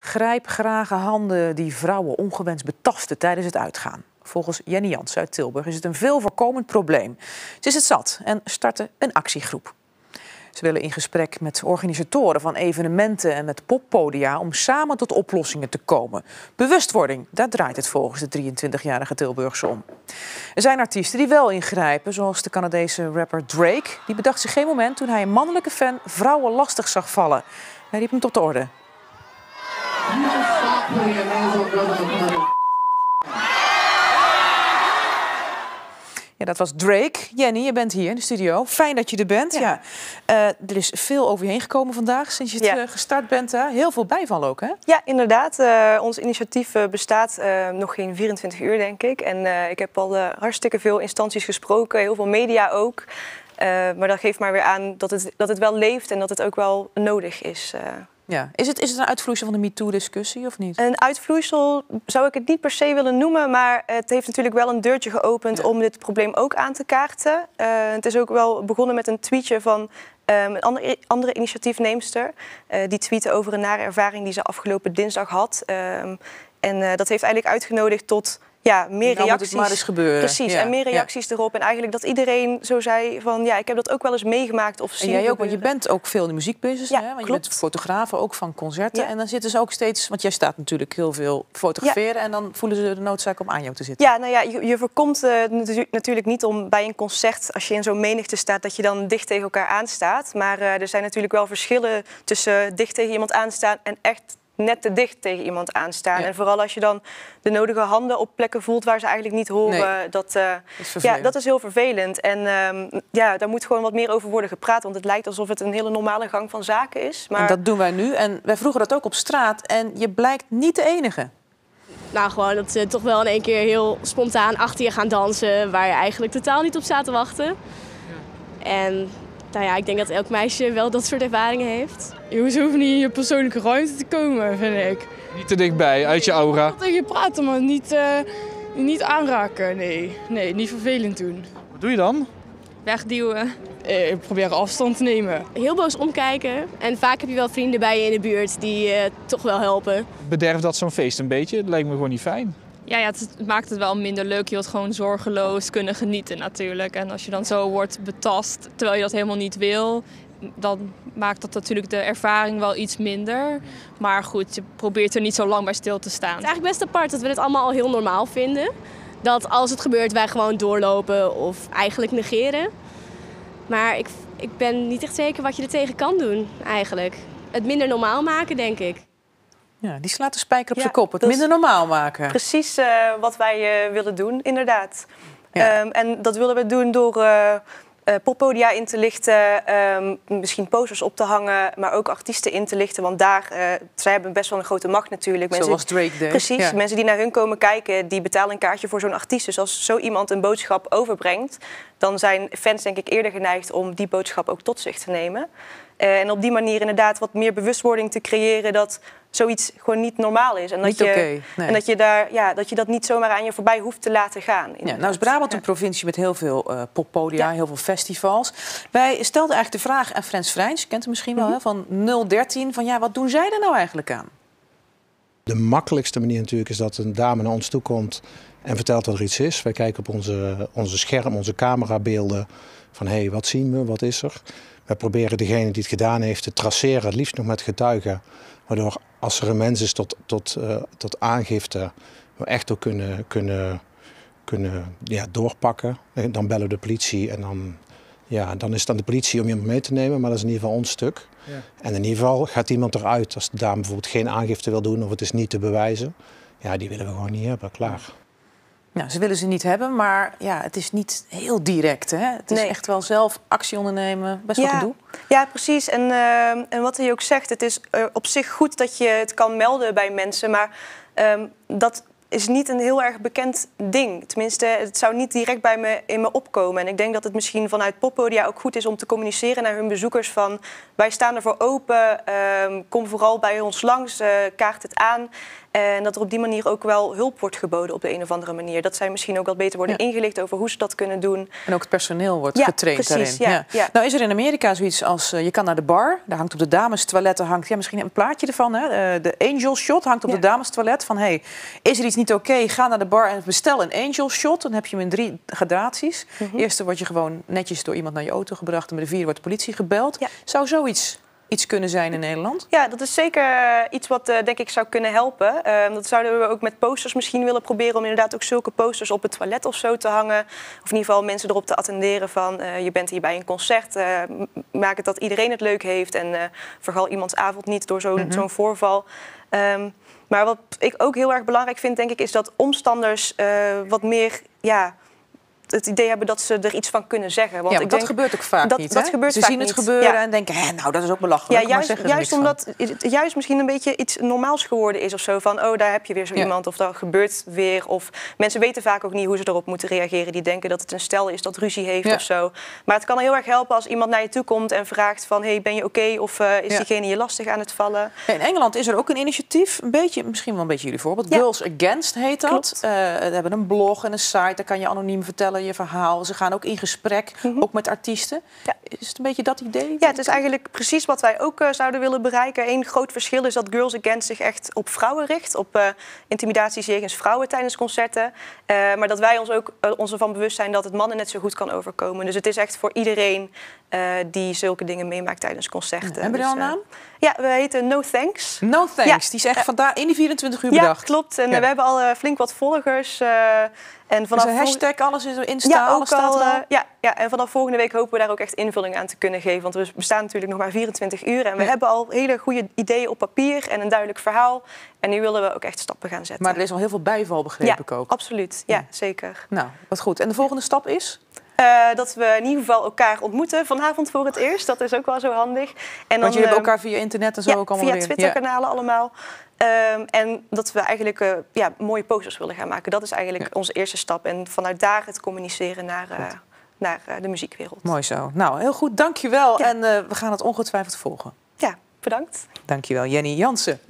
Grijpgrage handen die vrouwen ongewenst betasten tijdens het uitgaan. Volgens Jenny Jans uit Tilburg is het een veel voorkomend probleem. Ze is het zat en startte een actiegroep. Ze willen in gesprek met organisatoren van evenementen en met poppodia om samen tot oplossingen te komen. Bewustwording, daar draait het volgens de 23-jarige Tilburgse om. Er zijn artiesten die wel ingrijpen, zoals de Canadese rapper Drake. Die bedacht zich geen moment toen hij een mannelijke fan vrouwen lastig zag vallen. Hij riep hem tot de orde. Ja, dat was Drake. Jenny, je bent hier in de studio. Fijn dat je er bent. Ja. Uh, er is veel over je heen gekomen vandaag sinds je het, uh, gestart bent. Hè? Heel veel bijval ook, hè? Ja, inderdaad. Uh, ons initiatief bestaat nog geen 24 uur, denk ik. En ik heb al hartstikke veel instanties gesproken, heel veel media ook. maar dat geeft maar weer aan dat het, dat het wel leeft en dat het ook wel nodig is. Ja. Is, het, is het een uitvloeisel van de MeToo-discussie of niet? Een uitvloeisel zou ik het niet per se willen noemen, maar het heeft natuurlijk wel een deurtje geopend om dit probleem ook aan te kaarten. Uh, het is ook wel begonnen met een tweetje van um, een andere, andere initiatiefneemster. Uh, die tweette over een nare ervaring die ze afgelopen dinsdag had. Um, en uh, dat heeft eigenlijk uitgenodigd tot ja, meer nou reacties. maar eens gebeuren. Precies, ja. en meer reacties ja. erop. En eigenlijk dat iedereen zo zei van ja, ik heb dat ook wel eens meegemaakt of En jij ook, want je bent ook veel in de muziekbusiness. Ja, hè? Want klopt. je bent fotograaf ook van concerten. En dan zitten ze ook steeds, want jij staat natuurlijk heel veel fotograferen. En dan voelen ze de noodzaak om aan jou te zitten. Ja, nou ja, je, je voorkomt uh, natu natuurlijk niet om bij een concert, als je in zo'n menigte staat, dat je dan dicht tegen elkaar aanstaat. Maar uh, er zijn natuurlijk wel verschillen tussen dicht tegen iemand aanstaan en echt net te dicht tegen iemand aanstaan. Ja. En vooral als je dan de nodige handen op plekken voelt waar ze eigenlijk niet horen. Nee. Dat, uh, dat ja, dat is heel vervelend. En um, ja, daar moet gewoon wat meer over worden gepraat. Want het lijkt alsof het een hele normale gang van zaken is. Maar... En dat doen wij nu. En wij vroegen dat ook op straat. En je blijkt niet de enige. Nou, gewoon dat ze toch wel in één keer heel spontaan achter je gaan dansen... waar je eigenlijk totaal niet op staat te wachten. Ja. En nou ja, ik denk dat elk meisje wel dat soort ervaringen heeft. Je hoeft niet in je persoonlijke ruimte te komen, vind ik. Niet te dichtbij, uit je aura. Ik tegen je praten, maar niet, uh, niet aanraken. Nee. nee, niet vervelend doen. Wat doe je dan? Wegduwen. Ik probeer afstand te nemen. Heel boos omkijken. En vaak heb je wel vrienden bij je in de buurt die uh, toch wel helpen. Bederft dat zo'n feest een beetje? Dat lijkt me gewoon niet fijn. Ja, ja, het maakt het wel minder leuk. Je wilt gewoon zorgeloos kunnen genieten natuurlijk. En als je dan zo wordt betast terwijl je dat helemaal niet wil... dan maakt dat natuurlijk de ervaring wel iets minder. Maar goed, je probeert er niet zo lang bij stil te staan. Het is eigenlijk best apart dat we dit allemaal al heel normaal vinden. Dat als het gebeurt wij gewoon doorlopen of eigenlijk negeren. Maar ik, ik ben niet echt zeker wat je er tegen kan doen eigenlijk. Het minder normaal maken, denk ik. Ja, die slaat de spijker op ja, zijn kop. Het minder normaal maken. Precies uh, wat wij uh, willen doen, inderdaad. Ja. Um, en dat willen we doen door uh, poppodia in te lichten, um, misschien posters op te hangen, maar ook artiesten in te lichten. Want daar, zij hebben best wel een grote macht natuurlijk. Mensen, Zoals Drake deed. Precies, ja. mensen die naar hun komen kijken, die betalen een kaartje voor zo'n artiest. Dus als zo iemand een boodschap overbrengt, dan zijn fans denk ik eerder geneigd om die boodschap ook tot zich te nemen. Uh, en op die manier inderdaad wat meer bewustwording te creëren dat zoiets gewoon niet normaal is. En dat, niet je, okay, nee. en dat, je, daar, ja, dat je dat niet zomaar aan je voorbij hoeft te laten gaan. Ja, nou is Brabant ja. een provincie met heel veel uh, poppodia, ja. heel veel festivals. Wij stelden eigenlijk de vraag aan Frans Vrijns, kent u misschien wel, mm -hmm. hè, van 013, van ja, wat doen zij er nou eigenlijk aan? De makkelijkste manier natuurlijk is dat een dame naar ons toe komt en vertelt dat er iets is. Wij kijken op onze, onze scherm, onze camerabeelden van hé, hey, wat zien we, wat is er? We proberen degene die het gedaan heeft te traceren, het liefst nog met getuigen. Waardoor als er een mens is tot, tot, uh, tot aangifte, we echt ook kunnen, kunnen, kunnen ja, doorpakken. Dan bellen we de politie en dan, ja, dan is het aan de politie om iemand mee te nemen, maar dat is in ieder geval ons stuk. Ja. En in ieder geval gaat iemand eruit als de dame bijvoorbeeld geen aangifte wil doen of het is niet te bewijzen. Ja, die willen we gewoon niet hebben, klaar. Nou, ze willen ze niet hebben, maar ja, het is niet heel direct. Hè? Het is nee. echt wel zelf actie ondernemen, best ja. wel gedoe. Ja, precies. En, uh, en wat hij ook zegt, het is uh, op zich goed dat je het kan melden bij mensen, maar um, dat is niet een heel erg bekend ding. Tenminste, het zou niet direct bij me in me opkomen. En ik denk dat het misschien vanuit Poppodia ook goed is om te communiceren naar hun bezoekers van wij staan ervoor open, um, kom vooral bij ons langs, uh, kaart het aan. En dat er op die manier ook wel hulp wordt geboden op de een of andere manier. Dat zij misschien ook wat beter worden Ja. ingelicht over hoe ze dat kunnen doen. En ook het personeel wordt Ja, getraind precies, daarin. ja, ja. Nou is er in Amerika zoiets als, eh, je kan naar de bar, daar hangt op de damestoiletten, hangt, ja, misschien een plaatje ervan, hè? eh, de angel shot hangt op de damestoilet. Van, hey, is er iets niet oké, ga naar de bar en bestel een angel shot. Dan heb je hem in drie gradaties. Mhm. Eerste word je gewoon netjes door iemand naar je auto gebracht en bij de vierde wordt de politie gebeld. Ja. Zou zoiets iets kunnen zijn in Nederland? Ja, dat is zeker eh, iets wat eh, denk ik zou kunnen helpen. Ehm, dat zouden we ook met posters misschien willen proberen om inderdaad ook zulke posters op het toilet of zo te hangen. Of in ieder geval mensen erop te attenderen van eh, je bent hier bij een concert. maak het dat iedereen het leuk heeft en eh vergal iemands avond niet door zo'n Mhm. zo'n voorval. Ehm, maar wat ik ook heel erg belangrijk vind, denk ik, is dat omstanders wat meer ja, het idee hebben dat ze er iets van kunnen zeggen. Want ja, ik dat denk, gebeurt ook vaak dat- niet. dat gebeurt Ze vaak zien het niet. gebeuren Ja. en denken, hè, nou dat is ook belachelijk. Ja, maar juist, zeggen er juist van. omdat het juist misschien een beetje iets normaals geworden is of zo. Van, oh, daar heb je weer zo iemand of dat gebeurt weer. Of mensen weten vaak ook niet hoe ze erop moeten reageren. Die denken dat het een stel is dat ruzie heeft of zo. Maar het kan heel erg helpen als iemand naar je toe komt en vraagt van... hey, ben je oké? Of eh, is diegene je lastig aan het vallen? In Engeland is er ook een initiatief, een beetje, misschien wel een beetje jullie voorbeeld. Girls Against heet dat. Eh, ze hebben een blog en een site, daar kan je anoniem vertellen je verhaal. Ze gaan ook in gesprek, ook met artiesten. Mhm. Ja. Is het een beetje dat idee? Ja, het is eigenlijk precies wat wij ook eh, zouden willen bereiken. Eén groot verschil is dat Girls Against zich echt op vrouwen richt. Op eh intimidatie jegens vrouwen tijdens concerten. Eh, maar dat wij ons ook ons ervan bewust zijn dat het mannen net zo goed kan overkomen. Dus het is echt voor iedereen die zulke dingen meemaakt tijdens concerten. Hebben we Dus, al een naam? ja, we heten No Thanks. No thanks. Ja. Die is echt vandaag in die 24 uur Ja, bedacht. klopt. En Ja. we hebben al flink wat volgers. en vanaf hashtag, alles is ja, alles ook staat al, al. eh, ja, ja, en vanaf volgende week hopen we daar ook echt invulling aan te kunnen geven. Want we bestaan natuurlijk nog maar 24 uur. En we Ja. hebben al hele goede ideeën op papier en een duidelijk verhaal. En nu willen we ook echt stappen gaan zetten. Maar er is al heel veel bijval, begreep ja, ik ook. absoluut. Ja, Ja. zeker. Nou, wat goed. En de volgende stap is? Eh, dat we in ieder geval elkaar ontmoeten vanavond voor het eerst. Dat is ook wel zo handig. En Want jullie hebben eh, elkaar via internet en zo ja, ook allemaal via weer. Twitter-kanalen allemaal. Ehm, en dat we eigenlijk eh, ja, mooie posters willen gaan maken. Dat is eigenlijk Ja. onze eerste stap. En vanuit daar het communiceren naar, eh, naar de muziekwereld. Mooi zo. Nou, heel goed. Dankjewel. Ja. En we gaan het ongetwijfeld volgen. Ja, bedankt. Dankjewel, Jenny Jansen.